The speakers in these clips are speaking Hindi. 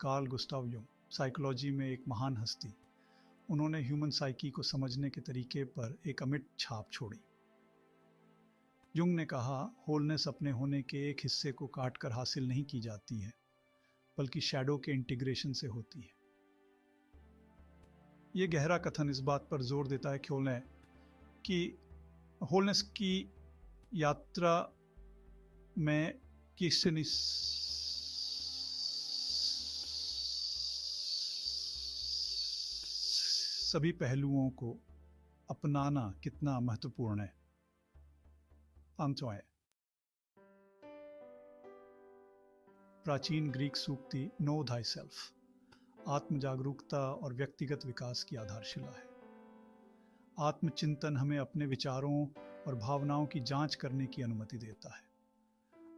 कार्ल गुस्ताव युंग साइकोलॉजी में एक महान हस्ती। उन्होंने ह्यूमन साइकी को समझने के तरीके पर एक अमिट छाप छोड़ी। युंग ने कहा होलनेस अपने होने के एक हिस्से को काट कर हासिल नहीं की जाती है, बल्कि शैडो के इंटीग्रेशन से होती है। ये गहरा कथन इस बात पर ज़ोर देता है खोलने कि होलनेस की यात्रा में किसी सभी पहलुओं को अपनाना कितना महत्वपूर्ण है। अंतवाय प्राचीन ग्रीक सूक्ति नो धाई सेल्फ आत्म जागरूकता और व्यक्तिगत विकास की आधारशिला है। आत्मचिंतन हमें अपने विचारों और भावनाओं की जाँच करने की अनुमति देता है।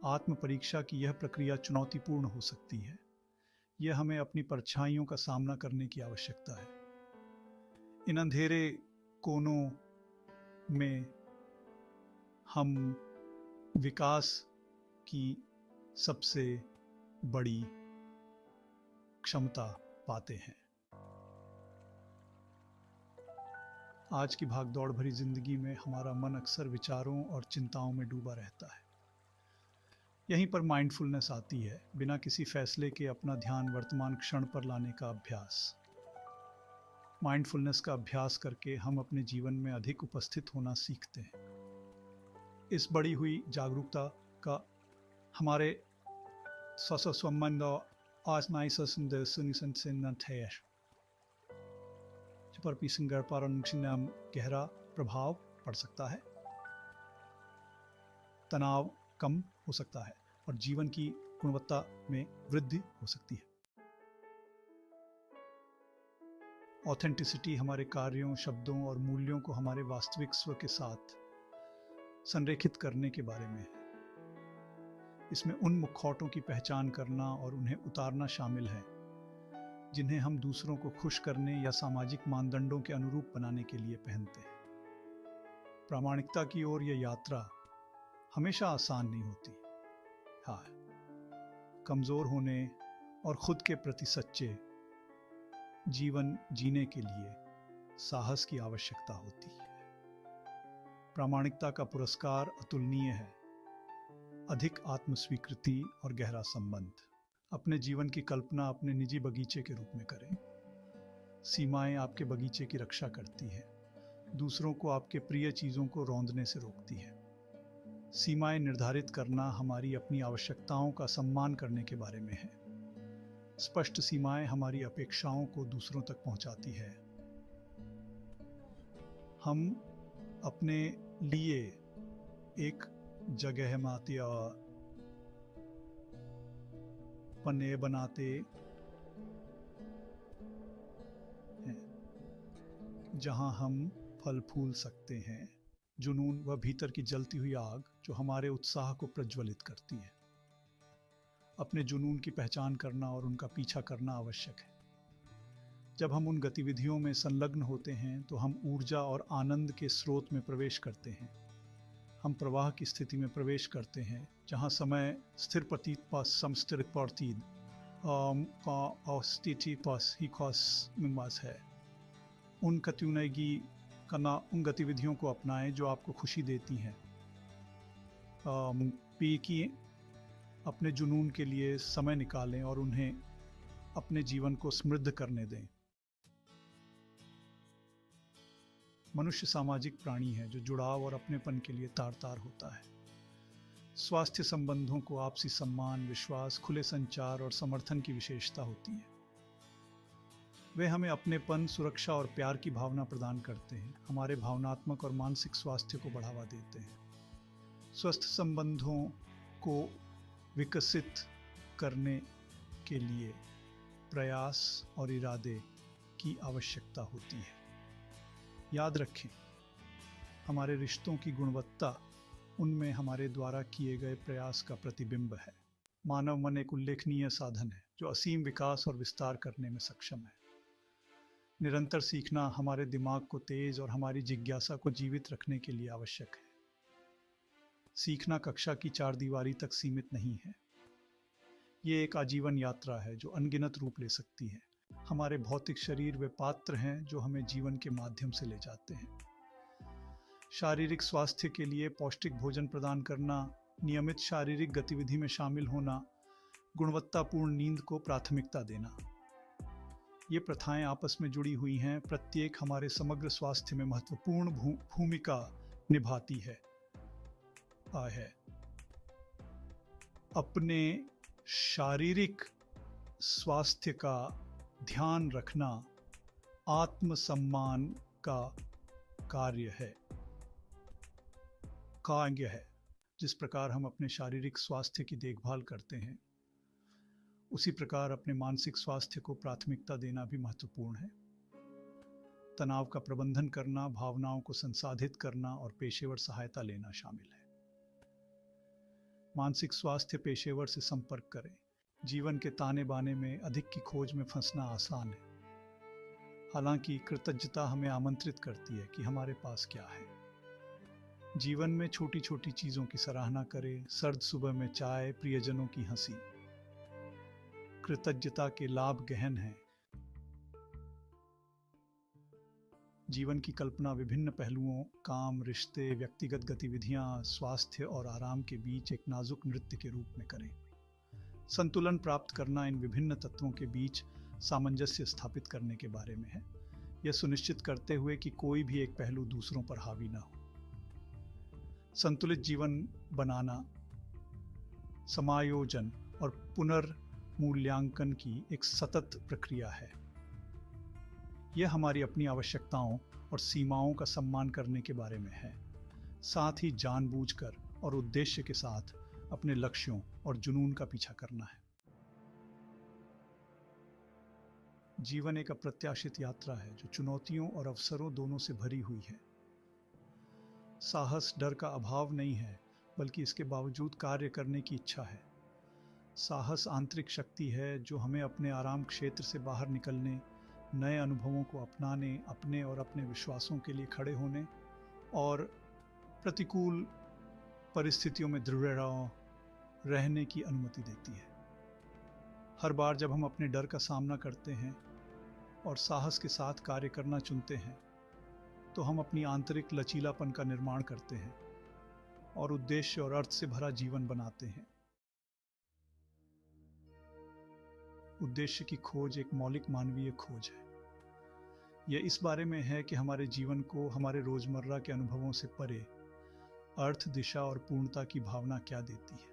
आत्म परीक्षा की यह प्रक्रिया चुनौतीपूर्ण हो सकती है। यह हमें अपनी परछाइयों का सामना करने की आवश्यकता है। इन अंधेरे कोनों में हम विकास की सबसे बड़ी क्षमता पाते हैं। आज की भाग दौड़ भरी ज़िंदगी में हमारा मन अक्सर विचारों और चिंताओं में डूबा रहता है। यहीं पर माइंडफुलनेस आती है, बिना किसी फैसले के अपना ध्यान वर्तमान क्षण पर लाने का अभ्यास। माइंडफुलनेस का अभ्यास करके हम अपने जीवन में अधिक उपस्थित होना सीखते हैं। इस बड़ी हुई जागरूकता का हमारे पीसिंगर पर गहरा प्रभाव पड़ सकता है। तनाव कम हो सकता है और जीवन की गुणवत्ता में वृद्धि हो सकती है। ऑथेंटिसिटी हमारे कार्यों, शब्दों और मूल्यों को हमारे वास्तविक स्व के साथ संरेखित करने के बारे में है। इसमें उन मुखौटों की पहचान करना और उन्हें उतारना शामिल है, जिन्हें हम दूसरों को खुश करने या सामाजिक मानदंडों के अनुरूप बनाने के लिए पहनते हैं। प्रामाणिकता की ओर यह यात्रा हमेशा आसान नहीं होती। हाँ कमज़ोर होने और खुद के प्रति सच्चे जीवन जीने के लिए साहस की आवश्यकता होती है। प्रामाणिकता का पुरस्कार अतुलनीय है। अधिक आत्मस्वीकृति और गहरा संबंध। अपने जीवन की कल्पना अपने निजी बगीचे के रूप में करें। सीमाएँ आपके बगीचे की रक्षा करती है। दूसरों को आपके प्रिय चीज़ों को रौंदने से रोकती है। सीमाएँ निर्धारित करना हमारी अपनी आवश्यकताओं का सम्मान करने के बारे में है। स्पष्ट सीमाएँ हमारी अपेक्षाओं को दूसरों तक पहुंचाती है। हम अपने लिए एक जगह मातिया। पन्ने बनाते हैं, जहाँ हम फल फूल सकते हैं। जुनून व भीतर की जलती हुई आग जो हमारे उत्साह को प्रज्वलित करती है। अपने जुनून की पहचान करना और उनका पीछा करना आवश्यक है। जब हम उन गतिविधियों में संलग्न होते हैं तो हम ऊर्जा और आनंद के स्रोत में प्रवेश करते हैं। हम प्रवाह की स्थिति में प्रवेश करते हैं, जहाँ समय स्थिर प्रतीत पास समस्थिर प्रतीत का स्थिति पास ही खास मिमास है। उन कत्युनगी करना उन गतिविधियों को अपनाएँ जो आपको खुशी देती हैं। पी की अपने जुनून के लिए समय निकालें और उन्हें अपने जीवन को समृद्ध करने दें। मनुष्य सामाजिक प्राणी है जो जुड़ाव और अपनेपन के लिए तार तार होता है। स्वास्थ्य संबंधों को आपसी सम्मान, विश्वास, खुले संचार और समर्थन की विशेषता होती है। वे हमें अपनेपन, सुरक्षा और प्यार की भावना प्रदान करते हैं। हमारे भावनात्मक और मानसिक स्वास्थ्य को बढ़ावा देते हैं। स्वस्थ संबंधों को विकसित करने के लिए प्रयास और इरादे की आवश्यकता होती है। याद रखें, हमारे रिश्तों की गुणवत्ता उनमें हमारे द्वारा किए गए प्रयास का प्रतिबिंब है। मानव मन एक उल्लेखनीय साधन है, जो असीम विकास और विस्तार करने में सक्षम है। निरंतर सीखना हमारे दिमाग को तेज और हमारी जिज्ञासा को जीवित रखने के लिए आवश्यक है। सीखना कक्षा की चार दीवारी तक सीमित नहीं है। ये एक आजीवन यात्रा है जो अनगिनत रूप ले सकती है। हमारे भौतिक शरीर वे पात्र हैं जो हमें जीवन के माध्यम से ले जाते हैं। शारीरिक स्वास्थ्य के लिए पौष्टिक भोजन प्रदान करना, नियमित शारीरिक गतिविधि में शामिल होना, गुणवत्तापूर्ण नींद को प्राथमिकता देना। ये प्रथाएँ आपस में जुड़ी हुई हैं, प्रत्येक हमारे समग्र स्वास्थ्य में महत्वपूर्ण भूमिका निभाती है। आ है। अपने शारीरिक स्वास्थ्य का ध्यान रखना आत्मसम्मान का कार्य है। कार्य है, जिस प्रकार हम अपने शारीरिक स्वास्थ्य की देखभाल करते हैं, उसी प्रकार अपने मानसिक स्वास्थ्य को प्राथमिकता देना भी महत्वपूर्ण है। तनाव का प्रबंधन करना, भावनाओं को संसाधित करना और पेशेवर सहायता लेना शामिल है। मानसिक स्वास्थ्य पेशेवर से संपर्क करें। जीवन के ताने बाने में, अधिक की खोज में फंसना आसान है। हालाँकि, कृतज्ञता हमें आमंत्रित करती है कि हमारे पास क्या है। जीवन में छोटी छोटी चीज़ों की सराहना करें, सर्द सुबह में चाय, प्रियजनों की हँसी। कृतज्ञता के लाभ गहन हैं। जीवन की कल्पना, विभिन्न पहलुओं, काम, रिश्ते, व्यक्तिगत गतिविधियाँ, स्वास्थ्य और आराम के बीच एक नाजुक नृत्य के रूप में करें। संतुलन प्राप्त करना इन विभिन्न तत्वों के बीच सामंजस्य स्थापित करने के बारे में है। यह सुनिश्चित करते हुए कि कोई भी एक पहलू दूसरों पर हावी ना हो। संतुलित जीवन बनाना, समायोजन और पुनर्मूल्यांकन की एक सतत प्रक्रिया है। यह हमारी अपनी आवश्यकताओं और सीमाओं का सम्मान करने के बारे में है। साथ ही जानबूझकर और उद्देश्य के साथ अपने लक्ष्यों और जुनून का पीछा करना है। जीवन एक अप्रत्याशित यात्रा है, जो चुनौतियों और अवसरों दोनों से भरी हुई है। साहस डर का अभाव नहीं है, बल्कि इसके बावजूद कार्य करने की इच्छा है। साहस आंतरिक शक्ति है, जो हमें अपने आराम क्षेत्र से बाहर निकलने नए अनुभवों को अपनाने, अपने और अपने विश्वासों के लिए खड़े होने और प्रतिकूल परिस्थितियों में दृढ़ रहने की अनुमति देती है। हर बार जब हम अपने डर का सामना करते हैं और साहस के साथ कार्य करना चुनते हैं तो हम अपनी आंतरिक लचीलापन का निर्माण करते हैं और उद्देश्य और अर्थ से भरा जीवन बनाते हैं। उद्देश्य की खोज एक मौलिक मानवीय खोज है। यह इस बारे में है कि हमारे जीवन को हमारे रोज़मर्रा के अनुभवों से परे अर्थ, दिशा और पूर्णता की भावना क्या देती है?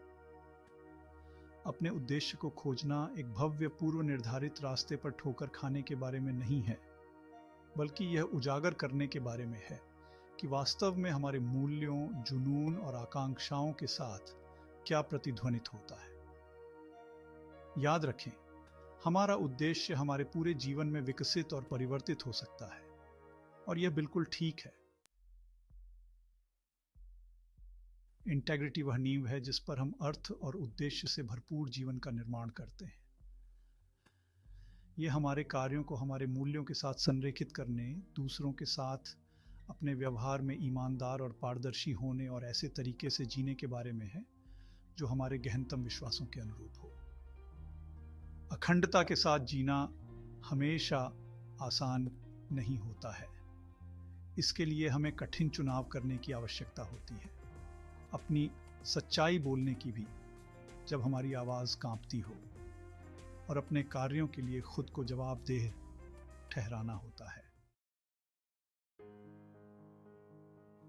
अपने उद्देश्य को खोजना एक भव्य पूर्व निर्धारित रास्ते पर ठोकर खाने के बारे में नहीं है, बल्कि यह उजागर करने के बारे में है कि वास्तव में हमारे मूल्यों, जुनून और आकांक्षाओं के साथ क्या प्रतिध्वनित होता है। याद रखें हमारा उद्देश्य हमारे पूरे जीवन में विकसित और परिवर्तित हो सकता है। और यह बिल्कुल ठीक है। इंटेग्रिटी वह नींव है जिस पर हम अर्थ और उद्देश्य से भरपूर जीवन का निर्माण करते हैं। ये हमारे कार्यों को हमारे मूल्यों के साथ संरेखित करने, दूसरों के साथ अपने व्यवहार में ईमानदार और पारदर्शी होने और ऐसे तरीके से जीने के बारे में है, जो हमारे गहनतम विश्वासों के अनुरूप हो। अखंडता के साथ जीना हमेशा आसान नहीं होता है। इसके लिए हमें कठिन चुनाव करने की आवश्यकता होती है। अपनी सच्चाई बोलने की भी, जब हमारी आवाज़ कांपती हो और अपने कार्यों के लिए खुद को जवाबदेह ठहराना होता है।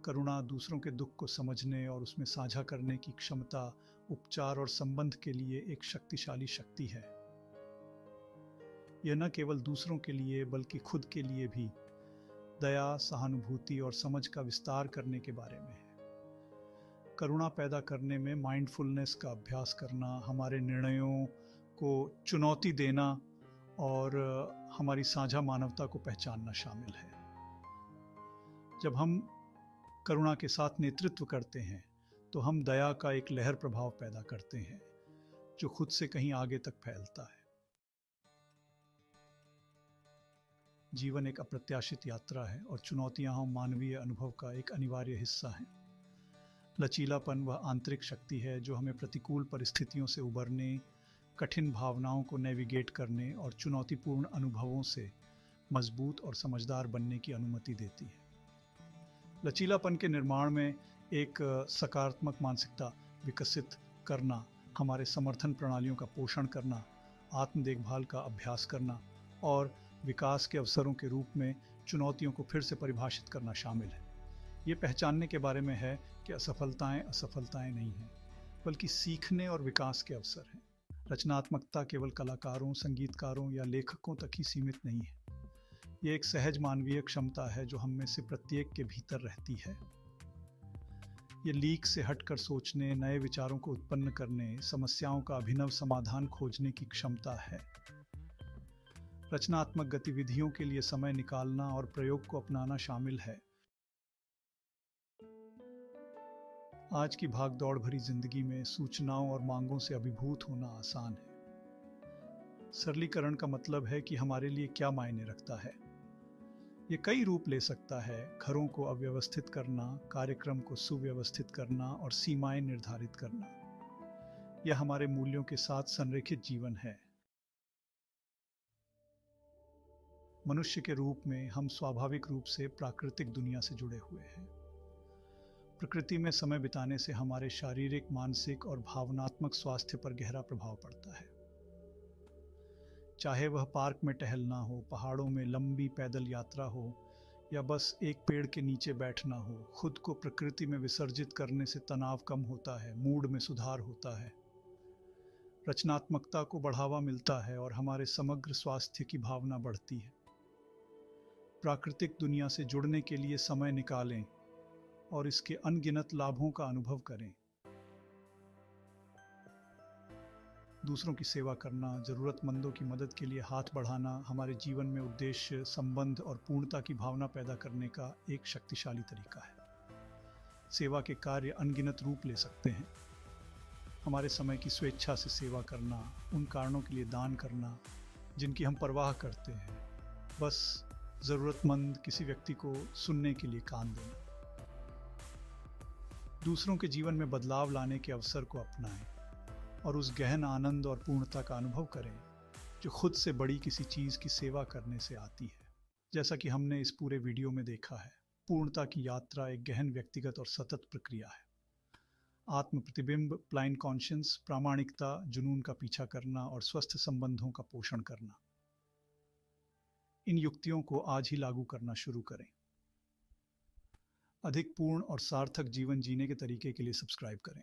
करुणा दूसरों के दुख को समझने और उसमें साझा करने की क्षमता, उपचार और संबंध के लिए एक शक्तिशाली शक्ति है। यह न केवल दूसरों के लिए, बल्कि खुद के लिए भी दया, सहानुभूति और समझ का विस्तार करने के बारे में है। करुणा पैदा करने में माइंडफुलनेस का अभ्यास करना, हमारे निर्णयों को चुनौती देना और हमारी साझा मानवता को पहचानना शामिल है। जब हम करुणा के साथ नेतृत्व करते हैं तो हम दया का एक लहर प्रभाव पैदा करते हैं, जो खुद से कहीं आगे तक फैलता है। जीवन एक अप्रत्याशित यात्रा है और चुनौतियाँ हम मानवीय अनुभव का एक अनिवार्य हिस्सा हैं। लचीलापन वह आंतरिक शक्ति है जो हमें प्रतिकूल परिस्थितियों से उबरने, कठिन भावनाओं को नेविगेट करने और चुनौतीपूर्ण अनुभवों से मज़बूत और समझदार बनने की अनुमति देती है। लचीलापन के निर्माण में एक सकारात्मक मानसिकता विकसित करना, हमारे समर्थन प्रणालियों का पोषण करना, आत्म देखभाल का अभ्यास करना और विकास के अवसरों के रूप में चुनौतियों को फिर से परिभाषित करना शामिल है। ये पहचानने के बारे में है कि असफलताएँ असफलताएँ नहीं हैं, बल्कि सीखने और विकास के अवसर हैं। रचनात्मकता केवल कलाकारों, संगीतकारों या लेखकों तक ही सीमित नहीं है। ये एक सहज मानवीय क्षमता है जो हम में से प्रत्येक के भीतर रहती है। ये लीक से हटकर सोचने, नए विचारों को उत्पन्न करने, समस्याओं का अभिनव समाधान खोजने की क्षमता है। रचनात्मक गतिविधियों के लिए समय निकालना और प्रयोग को अपनाना शामिल है। आज की भाग दौड़ भरी ज़िंदगी में सूचनाओं और मांगों से अभिभूत होना आसान है। सरलीकरण का मतलब है कि हमारे लिए क्या मायने रखता है। ये कई रूप ले सकता है, घरों को अव्यवस्थित करना, कार्यक्रम को सुव्यवस्थित करना और सीमाएँ निर्धारित करना। यह हमारे मूल्यों के साथ संरेखित जीवन है। मनुष्य के रूप में हम स्वाभाविक रूप से प्राकृतिक दुनिया से जुड़े हुए हैं। प्रकृति में समय बिताने से हमारे शारीरिक, मानसिक और भावनात्मक स्वास्थ्य पर गहरा प्रभाव पड़ता है। चाहे वह पार्क में टहलना हो, पहाड़ों में लंबी पैदल यात्रा हो, या बस एक पेड़ के नीचे बैठना हो, खुद को प्रकृति में विसर्जित करने से तनाव कम होता है, मूड में सुधार होता है। रचनात्मकता को बढ़ावा मिलता है और हमारे समग्र स्वास्थ्य की भावना बढ़ती है। प्राकृतिक दुनिया से जुड़ने के लिए समय निकालें और इसके अनगिनत लाभों का अनुभव करें। दूसरों की सेवा करना, ज़रूरतमंदों की मदद के लिए हाथ बढ़ाना, हमारे जीवन में उद्देश्य, संबंध और पूर्णता की भावना पैदा करने का एक शक्तिशाली तरीका है। सेवा के कार्य अनगिनत रूप ले सकते हैं। हमारे समय की स्वेच्छा से सेवा करना, उन कारणों के लिए दान करना, जिनकी हम परवाह करते हैं, बस ज़रूरतमंद किसी व्यक्ति को सुनने के लिए कान देना। दूसरों के जीवन में बदलाव लाने के अवसर को अपनाएँ और उस गहन आनंद और पूर्णता का अनुभव करें जो खुद से बड़ी किसी चीज़ की सेवा करने से आती है। जैसा कि हमने इस पूरे वीडियो में देखा है, पूर्णता की यात्रा एक गहन व्यक्तिगत और सतत प्रक्रिया है। आत्म प्रतिबिंब प्लाइन कॉन्शियंस प्रामाणिकता, जुनून का पीछा करना और स्वस्थ संबंधों का पोषण करना। इन युक्तियों को आज ही लागू करना शुरू करें। अधिक पूर्ण और सार्थक जीवन जीने के तरीके के लिए सब्सक्राइब करें।